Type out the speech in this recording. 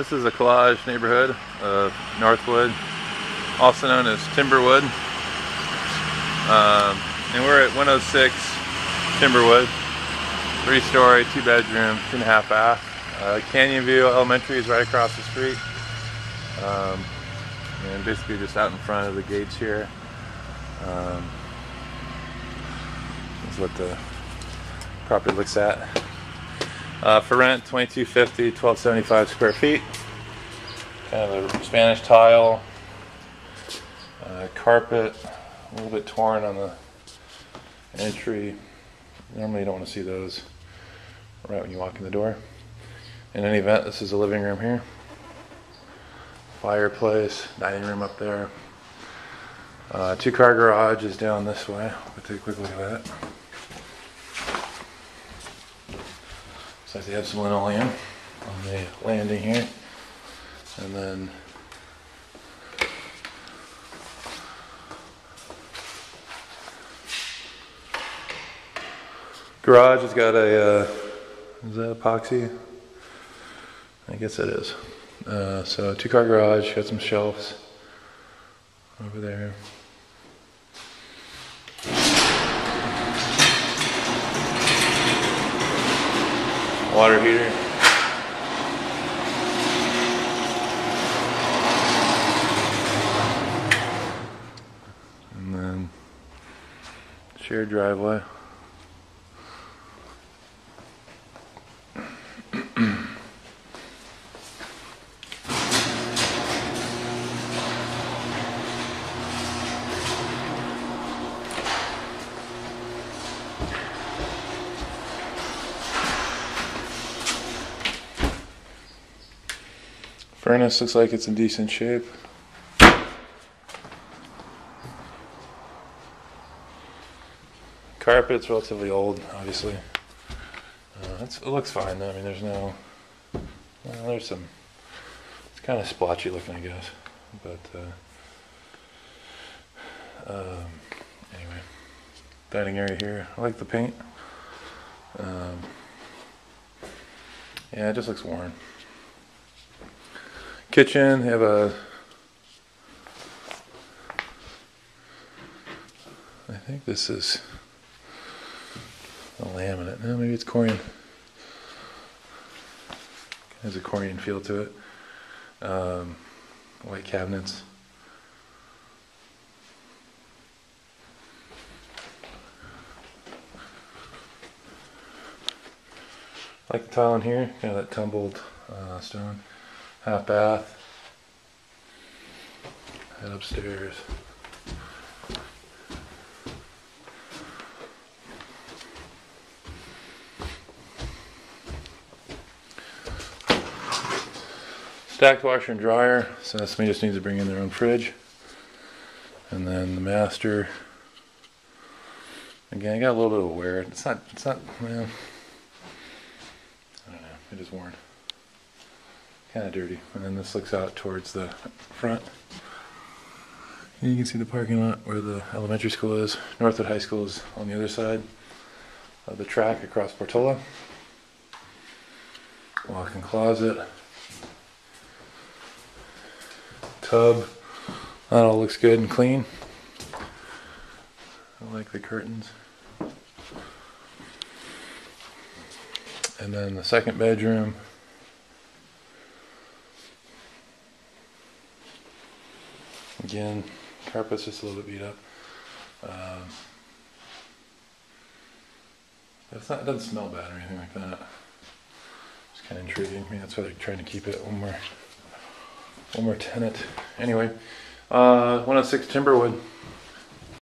This is a collage neighborhood of Northwood, also known as Timberwood. Um, and we're at 106 Timberwood, three story, two bedroom, two and a half bath. Uh, Canyon View Elementary is right across the street. Um, and basically just out in front of the gates here. Um, is what the property looks at. Uh, for rent, 2250, 1275 square feet. Kind of a Spanish tile, uh, carpet, a little bit torn on the entry. Normally, you don't want to see those right when you walk in the door. In any event, this is the living room here. Fireplace, dining room up there. Uh, two car garage is down this way. We'll take a quick look at that. So they have some linoleum on the landing here. And then garage has got a, uh, is that epoxy? I guess it is. Uh, so two car garage, got some shelves over there. Water heater. And then shared driveway. Furnace looks like it's in decent shape. Carpet's relatively old, obviously. Uh, it looks fine. I mean, there's no. Well, there's some. It's kind of splotchy looking, I guess. But uh, um, anyway, dining area here. I like the paint. Um, yeah, it just looks worn. Kitchen, They have a. I think this is a laminate. No, maybe it's Corian. Has a Corian feel to it. Um, white cabinets. like the tile in here, kind of that tumbled uh, stone. Half bath. Head upstairs. Stacked washer and dryer, so somebody just needs to bring in their own fridge. And then the master. Again, I got a little bit of wear. It's not, it's not, well, I don't know, it is worn. Kind of dirty. And then this looks out towards the front. And you can see the parking lot where the elementary school is. Northwood High School is on the other side of the track across Portola. Walk-in closet. Tub. That all looks good and clean. I like the curtains. And then the second bedroom. Again, carpet's just a little bit beat up. Um, it's not, it doesn't smell bad or anything like that. It's kind of intriguing. I mean, that's why they're trying to keep it one more, one more tenant. Anyway, uh, 106 Timberwood.